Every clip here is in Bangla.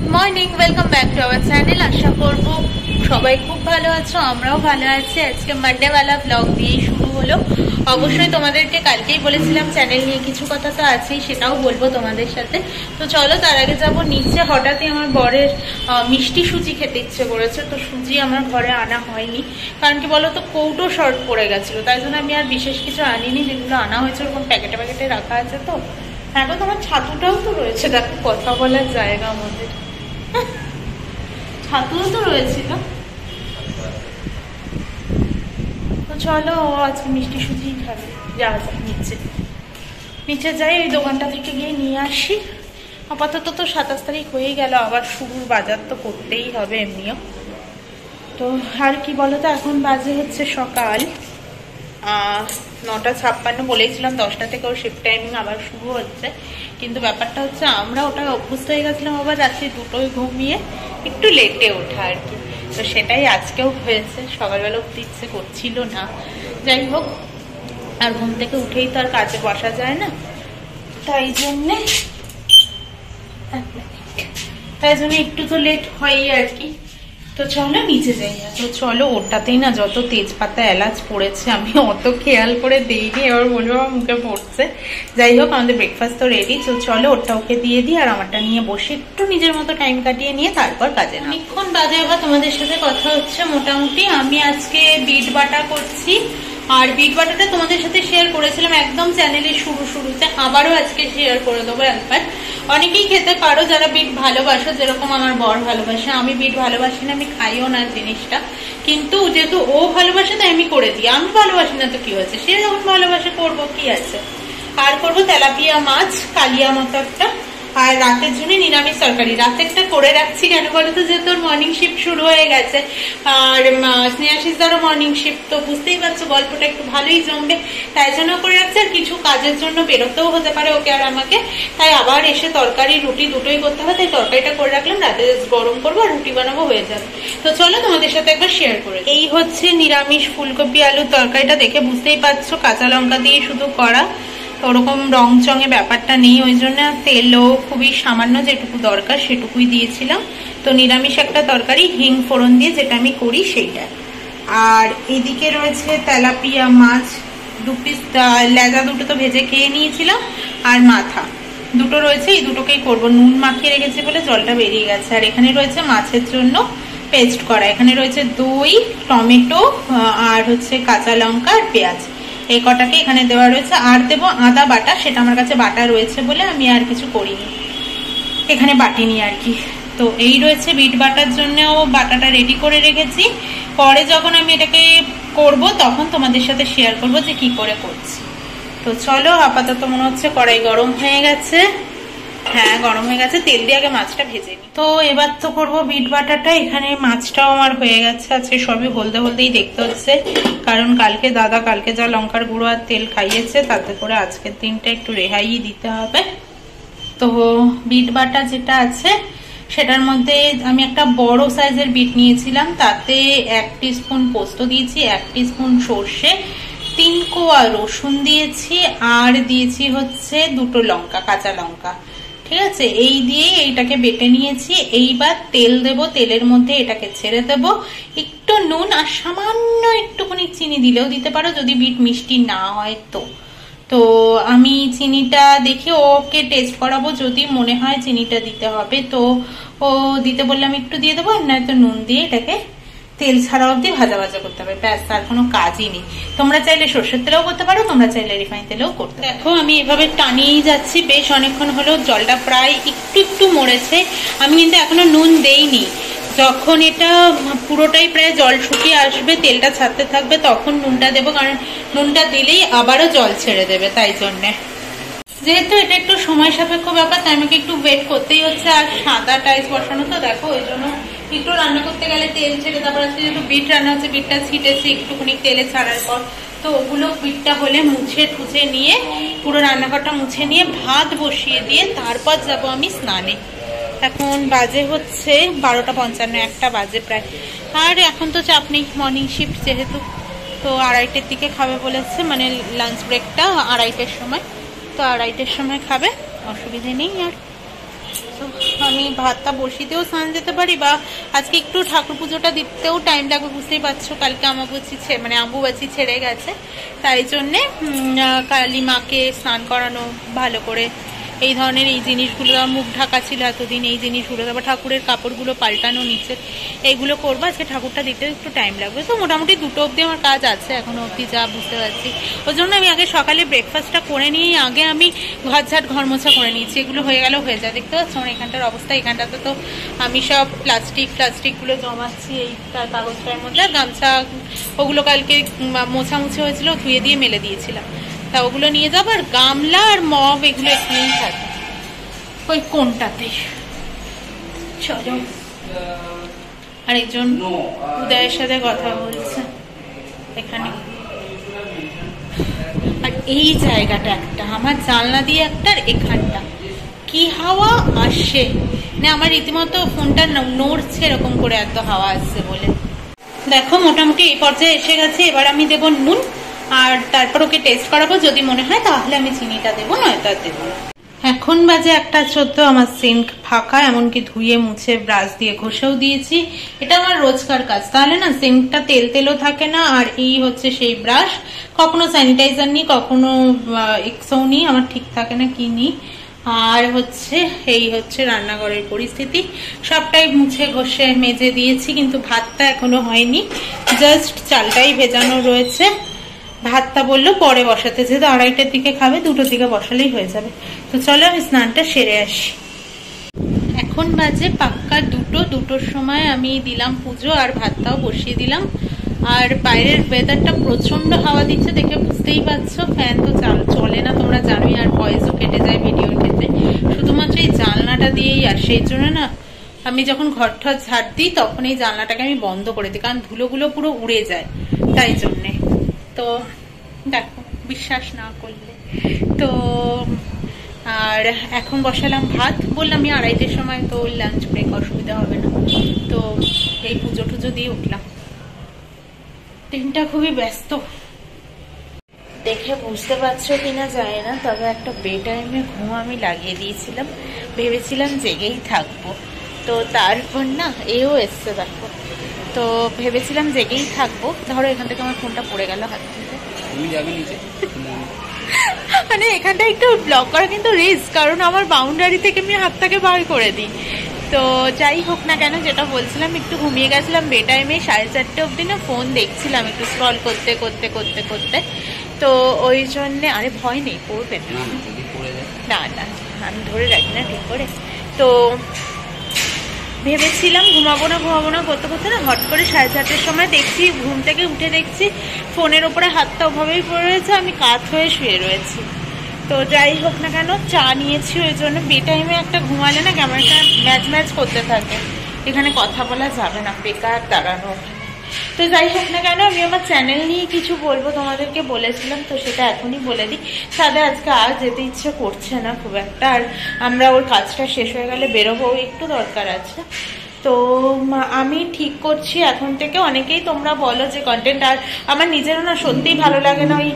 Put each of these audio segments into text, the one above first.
Good morning welcome back to our channel আশা করব সবাই খুব ভালো আছো, আমরাও ভালো আছি। আজকে মান্ডেওয়ালা ব্লগ দিয়েই শুরু হলো। অবশ্যই তোমাদেরকে কালকেই বলেছিলাম চ্যানেল নিয়ে কিছু কথা তো আছেই, সেটাও বলব তোমাদের সাথে। তো চলো, তার আগে যাব নিচে। হঠাৎই আমার বরের মিষ্টি সুজি খেতে ইচ্ছে করেছে, তো সুজি আমার ঘরে আনা হয়নি। কারণ কি বলো তো, কৌটো শর্ট পড়ে গেছিল, তাই জন্য আমি আর বিশেষ কিছু আনিনি। যেগুলো আনা হয়েছে, ওরকম প্যাকেটে প্যাকেটে রাখা আছে তো। হ্যাঁ গো, তোমার ছাতুটাও তো রয়েছে। দেখো, কথা বলার জায়গা আমাদের। ছাতুও তো রয়েছে না তো চলো, ও আজকে মিষ্টি সুজিই খাবে। যাওয়া যাক নিচে। নিচে যাই ওই দোকানটা থেকে গিয়ে নিয়ে আসি। আপাতত তো সাতাশ তারিখ হয়ে গেল, আবার শুরুর বাজার তো করতেই হবে এমনিও। তো আর কি বলতো, এখন বাজে হচ্ছে সকাল। নটা ছাপ্পান্ন বলেছিলাম, দশটা থেকে ওর শিফট টাইমিং আবার শুরু হচ্ছে। কিন্তু ব্যাপারটা হচ্ছে, আমরা ওটা অভ্যস্ত হয়ে গেছিলাম, আবার রাত্রি দুটোই ঘুমিয়ে একটু লেটে ওঠা আর কি। তো সেটাই আজকেও হয়েছে, সকালবেলা উঠতে ইচ্ছে করছিল না। যাই হোক, আর ঘুম থেকে উঠেই তো আর কাজে বসা যায় না। তাই জন্যে তাই জন্য একটু তো লেট হয়ই আর কি। তো চলো নিচে যাই না। তো চলো ওটাতেই না যত তেজপাতা এলাচ পড়েছে আমি অত খেয়াল করে দিইনি এবার বলব আমার মুখে পড়ছে। যাই হোক আমাদের ব্রেকফাস্ট তো রেডি তো চলো ওটা ওকে দিয়ে দিই আর আমারটা নিয়ে বসে একটু নিজের মতো টাইম কাটিয়ে নিয়ে তারপর কাজে না অনেকক্ষণ বাদে আবার তোমাদের সাথে কথা হচ্ছে মোটামুটি। আমি আজকে বিট বাটা করছি আর বিট বাটাটা তোমাদের সাথে শেয়ার করেছিলাম একদম চ্যানেলের শুরু শুরুতে আবারও আজকে শেয়ার করে দেবো একবার। অনেকেই খেতে পারো, যারা বিট ভালোবাসো, যেরকম আমার বর ভালোবাসে। আমি বিট ভালোবাসি না, আমি খাইও না জিনিসটা। কিন্তু যেহেতু ও ভালোবাসে, তাই আমি করে দিই। আমি ভালোবাসি না তো কি হয়েছে? সে যখন ভালোবাসে, করব কি আছে? আর করব তেলাপিয়া মাছ, কালিয়া মতো একটা। আর রাতের জন্য নিরামিষ তরকারি। রাতেরটা করে রাখছি কেন বলতো? যে তোর মর্নিং শিফট শুরু হয়ে গেছে। আর স্নেহাশিসদারও মর্নিং শিফট তো বুঝতেই পারছ, গল্পটা একটু ভালোই জমবে। তাই জন্য করে রাখছি, আর কিছু কাজের জন্য বেরোতেও হতে পারে ওকে আর আমাকে। তাই আবার এসে তরকারি, রুটি দুটোই করতে হবে। তাই তরকারিটা করে রাখলাম, রাতে গরম করব আর রুটি বানাবো হয়ে যাবে। তো চলো তোমাদের সাথে একবার শেয়ার করে এই হচ্ছে নিরামিষ ফুলকপি আলুর তরকারিটা দেখে বুঝতেই পারছ, কাঁচা লঙ্কা দিয়ে শুধু করা। তো ওরকম রং চঙে ব্যাপারটা নেই, ওই জন্য তেলও খুবই সামান্য যেটুকু দরকার সেটুকুই দিয়েছিলাম। তো নিরামিষ একটা তরকারি, হিং ফোড়ন দিয়ে যেটা আমি করি সেইটা। আর এদিকে রয়েছে তেলাপিয়া মাছ, দু পিস লেজা দুটো তো ভেজে খেয়ে নিয়েছিলাম, আর মাথা। দুটো রয়েছে, এই দুটোকেই করব। নুন মাখিয়ে রেখেছি বলে জলটা বেরিয়ে গেছে। আর এখানে রয়েছে মাছের জন্য পেস্ট করা। এখানে রয়েছে দই, টমেটো আর হচ্ছে কাঁচা লঙ্কা আর পেঁয়াজ। এই কটাকে এখানে দেওয়া রয়েছে। আর দেবো আদা বাটা, সেটা আমার কাছে বাটা রয়েছে বলে আমি আর কিছু করিনি। এখানে বাটিনি আর কি। তো এই রয়েছে বিট বাটার জন্যও বাটাটা রেডি করে রেখেছি। পরে যখন আমি এটাকে করব, তখন তোমাদের সাথে শেয়ার করব যে কি করে করছি। তো চলো, আপাতত মনে হচ্ছে কড়াই গরম হয়ে গেছে। হ্যাঁ গরম হয়ে গেছে, তেল দিয়ে আগে মাছটা ভেজে নিই। তো এবার তো করব বিট বাটাটা, এখানে মাছটাও আমার হয়ে গেছে, আজকে সবই হলদে হলদেই দেখতে হচ্ছে। কারণ কালকে দাদা, কালকে যা লঙ্কার গুঁড়ো আর তেল খাইয়েছে, তাতে করে আজকের দিনটা একটু রেহাই দিতে হবে। তো বিট বাটা যেটা আছে, সেটার মধ্যে আমি একটা বড় সাইজের বিট নিয়েছিলাম, তাতে এক স্পুন পোস্ত দিয়েছি, এক স্পুন সর্ষে, তিন কোয়া রসুন দিয়েছি, আর দিয়েছি হচ্ছে দুটো লঙ্কা, কাঁচা লঙ্কা। ঠিক আছে? এই দিয়ে এইটাকে বেটে নিয়েছি। এইবার তেল দেব, তেলের মধ্যে এটাকে ছেড়ে দেব। একটু নুন আর সামান্য একটুখানি চিনি দিলেও দিতে পারো, যদি বিট মিষ্টি না হয় তো। তো আমি চিনিটা দেখে ওকে টেস্ট করাবো, যদি মনে হয় চিনিটা দিতে হবে। তো ও দিতে বললে আমি একটু দিয়ে দেবো, আর নয়তো নুন দিয়ে এটাকে তেল ছাড়া অবধি ভাজা ভাজা করতে হবে। ব্যাস তার কোনো কাজই নেই। তোমরা চাইলে সর্ষের তেলেও করতে পারো, তোমরা চাইলে রিফাইন তেলেও করতে দেখো, আমি এভাবে টানিয়েই যাচ্ছি। বেশ অনেকক্ষণ হলেও জলটা প্রায় একটু একটু মরেছে। আমি কিন্তু এখনও নুন দেইনি। যখন এটা পুরোটাই প্রায় জল শুকিয়ে আসবে, তেলটা ছাড়তে থাকবে, তখন নুনটা দেবো, কারণ নুনটা দিলেই আবারও জল ছেড়ে দেবে, তাই জন্যে। যেহেতু এটা একটু সময় সাপেক্ষ ব্যাপার, তাই আমাকে একটু ওয়েট করতেই হচ্ছে। আর সাদা টাইস বসানো তো, দেখো, ওই জন্য একটু রান্না করতে গেলে তেল ছেড়ে, তারপর আজকে যেহেতু বিট রান্না হচ্ছে, বিটটা ছিটেছে একটুখানি তেলে ছাড়ার পর। তো ওগুলো বিটটা হলে মুছে টুছে নিয়ে, পুরো রান্নাঘরটা মুছে নিয়ে ভাত বসিয়ে দিয়ে তারপর যাব আমি স্নানে। এখন বাজে হচ্ছে বারোটা পঞ্চান্ন, একটা বাজে প্রায়। আর এখন তো চাপ নেই মর্নিং শিফট যেহেতু। তো আড়াইটের দিকে খাবে বলেছে মানে লাঞ্চ ব্রেকটা আড়াইটের সময়। তো আড়াইটের সময় খাবে, অসুবিধে নেই আর। আমি ভাতটা বসিতেও স্নান যেতে পারি বা আজকে একটু ঠাকুর পুজোটা দিতেও টাইম লাগবে, বুঝতেই পারছ কালকে আমাবুচি মানে আম্বুবাচি ছেড়ে গেছে। তাই জন্যে কালী মাকে স্নান করানো ভালো করে এই ধরনের এই জিনিসগুলো আমার মুখ ঢাকা ছিল এতদিন, এই জিনিসগুলো, তারপর ঠাকুরের কাপড়গুলো পাল্টানো নিচে, এইগুলো করব। আজকে ঠাকুরটা দিতে একটু টাইম লাগবে। তো মোটামুটি দুটো অবধি আমার কাজ আছে এখনও অবধি, যা বুঝতে পারছি। ওই জন্য আমি আগে সকালে ব্রেকফাস্টটা করে নিয়ে, আগে আমি ঘর ঝাট ঘর মোছা করে নিয়েছি এগুলো হয়ে গেল হয়ে যায়। দেখতে পাচ্ছ এখানটার অবস্থা। এখানটাতে তো আমি সব প্লাস্টিক প্লাস্টিকগুলো জমাচ্ছি এই কাগজটার মধ্যে। গামছা, ওগুলো কালকে মোছামুছি হয়েছিল, ধুয়ে দিয়ে মেলে দিয়েছিলাম। তা ওগুলো নিয়ে যাব আর গামলা আর মগ এগুলো এখানেই থাকে ওই কোনটাতে? চলো। আরেকজন উদয়ের সাথে কথা বলছে। এখানে। আর এই জায়গাটা একটা আমার জানলা দিয়ে একটা আর এখানটা। কি হাওয়া আসে? না আমার রীতিমতো ফোনটা নড়ছে এরকম করে এত হাওয়া আসছে বলে। দেখো মোটামুটি এই পর্যায়ে এসে গেছে এবার আমি দেবো নুন। আর তারপর ওকে টেস্ট করাবো, যদি মনে হয় তাহলে আমি চিনিটা দেবো আর দেবো। এখন বাজে একটা চোদ্দ, আমার সিঙ্ক ফাঁকা, এমনকি ধুয়ে মুছে ব্রাশ দিয়ে ঘষেও দিয়েছি। এটা আমার রোজকার কাজ। তাহলে না সিঙ্কটা তেল তেলও থাকে না, আর এই হচ্ছে সেই ব্রাশ কখনো স্যানিটাইজার নিই কখনো এক্সও নিই আমার ঠিক থাকে না কি নিই আর হচ্ছে, এই হচ্ছে রান্নাঘরের পরিস্থিতি। সবটাই মুছে ঘষে মেজে দিয়েছি, কিন্তু ভাতটা এখনও হয়নি। জাস্ট চালটাই ভেজানো রয়েছে। ভাতটা বলল, পরে বসাতে। যেহেতু আড়াইটার দিকে খাবে দুটো দিকে বসালেই হয়ে যাবে। তো চলো আমি স্নানটা সেরে আসি। এখন বাজে পাক্কা দুটো। দুটোর সময় আমি দিলাম পুজো আর ভাতটাও বসিয়ে দিলাম। আর বাইরের ওয়েদারটা প্রচণ্ড হাওয়া দিচ্ছে দেখে বুঝতেই পারছ। ফ্যান তো চলে না, তোমরা জানোই, আর ভয়েসও কেটে যায় ভিডিওর ক্ষেত্রে। শুধুমাত্র এই জানলাটা দিয়েই আর সেই জন্য না, আমি যখন ঘরটা ঝাড় দিই, তখন এই জানলাটাকে আমি বন্ধ করে দিই, কারণ ধুলোগুলো পুরো উড়ে যায়, তাই জন্যে। তো দেখো, বিশ্বাস না করলে। তো, আর এখন বসালাম ভাত। বললাম আড়াইটের সময় তো লাঞ্চ ব্রেক অসুবিধা হবে না। তো এই পুজো টুজো দিয়ে উঠলাম। দিনটা খুবই ব্যস্ত। দেখে বুঝতে পারছ কিনা যায় না, তবে একটা বে টাইমে ঘুম আমি লাগিয়ে দিয়েছিলাম। ভেবেছিলাম জেগেই থাকব। তো তারপর না, এও এসছে দেখো। তো ভেবেছিলাম জেগেই থাকব। ধরো এখান থেকে আমার ফোনটা পড়ে গেল হাত থেকে। মানে এখানটা একটু ব্লক করা কিন্তু রিস্ক কারণ আমার বাউন্ডারি থেকে আমি হাতটাকে বার করে দিই। তো যাই হোক না কেন যেটা বলছিলাম একটু ঘুমিয়ে গেছিলাম বে টাইমে সাড়ে চারটে অবধি না ফোন দেখছিলাম একটু স্ক্রল করতে করতে করতে করতে। তো ওই জন্যে আরে ভয় নেই পড়বে না না আমি ধরে রাখি না ঠিক করে। তো ভেবেছিলাম ঘুমাবো না ঘুমাবো না, করতে করতে না, হট করে সাড়ে চারটের সময় দেখছি, ঘুম থেকে উঠে দেখছি ফোনের ওপরে হাতটা ওভাবেই পড়ে রয়েছে, আমি কাত হয়ে শুয়ে রয়েছি। তো যাই হোক না কেন, চা নিয়েছি ওই জন্য, বে টাইমে একটা ঘুমালে না ক্যামেরাটা ম্যাচ ম্যাচ করতে থাকে। এখানে কথা বলা যাবে না, বেকার দাঁড়ানো। তো যাই হোক না কেন, আমি আমার চ্যানেল নিয়ে কিছু বলব, তোমাদেরকে বলেছিলাম, তো সেটা এখনই বলে দিই। সাদা আজকে আর যেতে ইচ্ছে করছে না খুব একটা, আর আমরা ওর কাজটা শেষ হয়ে গেলে বেরোবো একটু দরকার আছে। তো আমি ঠিক করছি। এখন থেকে অনেকেই তোমরা বলো যে কন্টেন্ট আর আমার নিজেরও না সত্যিই ভালো লাগে না ওই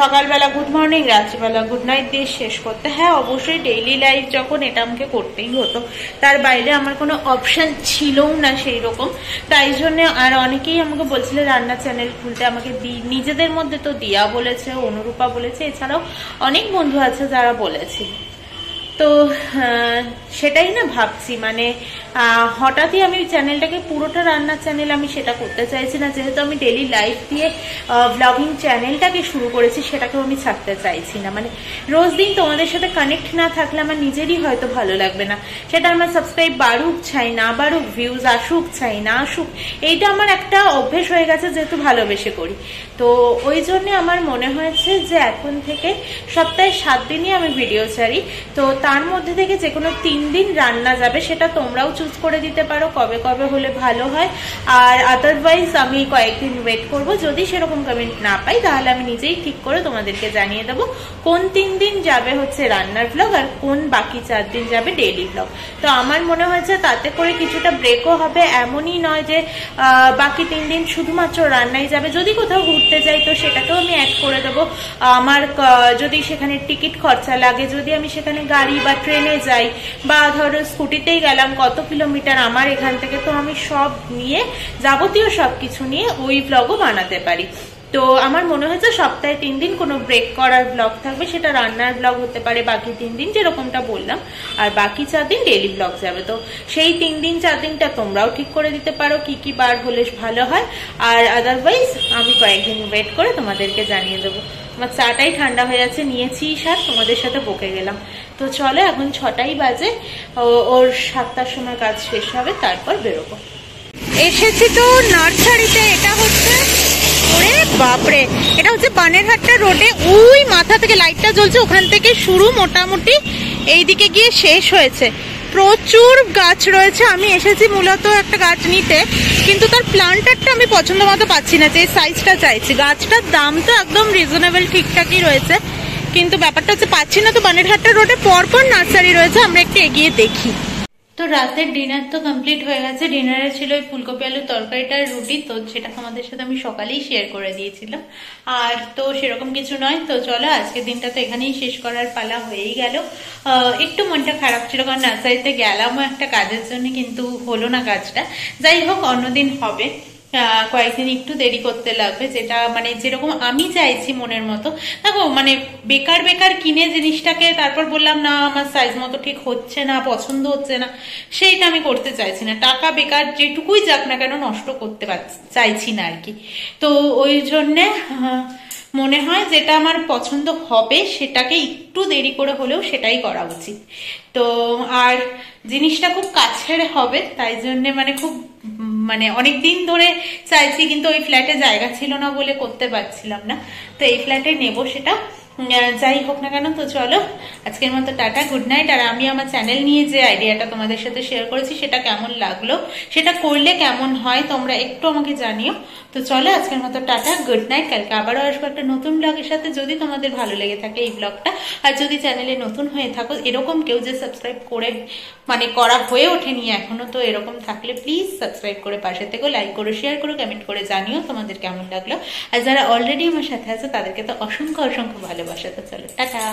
সকালবেলা গুড মর্নিং রাত্রিবেলা গুড নাইট দিয়ে শেষ করতে। হ্যাঁ অবশ্যই ডেইলি লাইফ যখন এটা আমাকে করতেই হতো, তার বাইরে আমার কোনো অপশান ছিলও না সেই রকম তাই জন্য আর অনেকেই আমাকে বলছিল, রান্না চ্যানেল খুলতে আমাকে নিজেদের মধ্যে তো দিয়া বলেছে, অনুরূপা বলেছে। এছাড়াও অনেক বন্ধু আছে যারা বলেছে। তো সেটাই না ভাবছি। মানে হঠাৎই আমি চ্যানেলটাকে, পুরোটা রান্নার চ্যানেল আমি সেটা করতে চাইছি না। যেহেতু আমি ডেলি লাইফ দিয়ে ব্লগিং চ্যানেলটাকে শুরু করেছি, সেটাকেও আমি ছাড়তে চাইছি না। মানে রোজ দিন তোমাদের সাথে কানেক্ট না থাকলে আমার নিজেরই হয়তো ভালো লাগবে না। সেটা আমার সাবস্ক্রাইব বাড়ুক চাই না বাড়ুক ভিউজ আসুক চাই না আসুক, এইটা আমার একটা অভ্যেস হয়ে গেছে যেহেতু ভালোবেসে করি। তো, ওই জন্যে আমার মনে হয়েছে যে এখন থেকে সপ্তাহে সাত দিনই আমি ভিডিও ছাড়ি। তো তার মধ্যে থেকে যে কোনো তিন দিন রান্না যাবে, সেটা তোমরাও চুজ করে দিতে পারো কবে কবে হলে ভালো হয়। আর আদারওয়াইজ আমি কয়েকদিন ওয়েট করব। যদি সেরকম কমেন্ট না পাই, তাহলে আমি নিজেই ঠিক করে তোমাদেরকে জানিয়ে দেবো কোন তিন দিন যাবে হচ্ছে রান্নার ব্লগ আর কোন বাকি চার দিন যাবে ডেইলি ব্লগ তো আমার মনে হয়েছে তাতে করে কিছুটা ব্রেকও হবে। এমনই নয় যে বাকি তিন দিন শুধুমাত্র রান্নাই যাবে। যদি কোথাও ঘুরতে যাই, তো সেটাকেও আমি অ্যাড করে দেবো। আমার যদি সেখানে টিকিট খরচা লাগে, যদি আমি সেখানে গাড়ি করি বা ট্রেনে যাই বা ধরো স্কুটিতেই গেলাম কত কিলোমিটার আমার এখান থেকে, তো আমি সব নিয়ে, যাবতীয় সব কিছু নিয়ে ওই ব্লগও বানাতে পারি। তো আমার মনে হয়েছে সপ্তাহে তিন দিন কোনো ব্রেক করার ব্লগ থাকবে, সেটা রান্নার ব্লগ হতে পারে, বাকি তিন দিন যেরকমটা বললাম, আর বাকি চার দিন ডেলি ব্লগ যাবে। তো সেই তিন দিন, চার দিনটা তোমরাও ঠিক করে দিতে পারো কি কি বার হলে ভালো হয়। আর আদারওয়াইজ আমি কয়েকদিন ওয়েট করে তোমাদেরকে জানিয়ে দেবো। আমার চাটাই ঠান্ডা হয়ে যাচ্ছে নিয়েছি সার তোমাদের সাথে বকে গেলাম। তো চলো, এখন ছটাই বাজে ওর সাতটার সময় কাজ শেষ হবে, তারপর বেরোবো। এসেছি তো নার্সারিতে, এটা হচ্ছে, ওরে বাপরে, এটা হচ্ছে বানেরহাট্টা রোডে, ওই মাথা থেকে লাইটটা জ্বলছে, ওখান থেকে শুরু মোটামুটি, এইদিকে গিয়ে শেষ হয়েছে। প্রচুর গাছ রয়েছে। আমি এসেছি মূলত একটা গাছ নিতে, কিন্তু তার প্লান্টারটা আমি পছন্দ মতো পাচ্ছি না, যে সাইজটা চাইছি। গাছটার দাম তো একদম রিজনেবল ঠিকঠাকই রয়েছে। কিন্তু ব্যাপারটা হচ্ছে, পাচ্ছি না তো বানেরহাটটা রোডে পরপর নার্সারি রয়েছে, আমরা একটু এগিয়ে দেখি। রাতের ডিনার তো কমপ্লিট হয়ে গেছে। ডিনারে ছিল ওই ফুলকপি আলুর তরকারিটা রুটি, তো সেটা তোমাদের সাথে আমি সকালেই শেয়ার করে দিয়েছিলাম। আর তো সেরকম কিছু নয়, তো চলো আজকের দিনটা তো এখানেই শেষ করার পালা হয়েই গেল। একটু মনটা খারাপ ছিল, কারণ নার্সারিতে গেলামও একটা কাজের জন্য, কিন্তু হলো না কাজটা। যাই হোক, অন্যদিন হবে। কয়েকদিন একটু দেরি করতে লাগবে, যেটা মানে যেরকম আমি চাইছি মনের মতো। দেখো মানে বেকার বেকার কিনে জিনিসটাকে তারপর বললাম, না, আমার সাইজ মতো ঠিক হচ্ছে না, পছন্দ হচ্ছে না। সেইটা আমি করতে চাইছি না। টাকা বেকার যেটুকুই যাক না কেন নষ্ট করতে চাইছি না আর কি। তো ওই জন্যে মনে হয় যেটা আমার পছন্দ হবে, সেটাকে একটু দেরি করে হলেও সেটাই করা উচিত। তো, আর জিনিসটা খুব কাছের হবে, তাই জন্যে মানে খুব মানে অনেক দিন ধরে চাইছি, কিন্তু ওই ফ্ল্যাটে জায়গা ছিল না বলে করতে পারছিলাম না। তো এই ফ্ল্যাটে নেব সেটা। যাই হোক না কেন, তো চলো। আজকের মতো টাটা গুড নাইট আর আমি আমার চ্যানেল নিয়ে যে আইডিয়াটা তোমাদের সাথে শেয়ার করেছি, সেটা কেমন লাগল, সেটা করলে কেমন হয়, তোমরা একটু আমাকে জানিও। তো চলো, আজকের মতো টাটা গুড নাইট কালকে আবারও আসব একটা নতুন ব্লগের সাথে। যদি তোমাদের ভালো লেগে থাকে এই ব্লগটা আর যদি চ্যানেলে নতুন হয়ে থাকো, এরকম কেউ যে সাবস্ক্রাইব করে মানে করা হয়ে ওঠেনি এখনও, তো এরকম থাকলে প্লিজ সাবস্ক্রাইব করে পাশে থেকে লাইক করো শেয়ার করো কমেন্ট করে জানিও তোমাদের কেমন লাগল। আর যারা অলরেডি আমার সাথে আছে, তাদেরকে তো অসংখ্য অসংখ্য ভালোবাসা। তো চলো টাটা।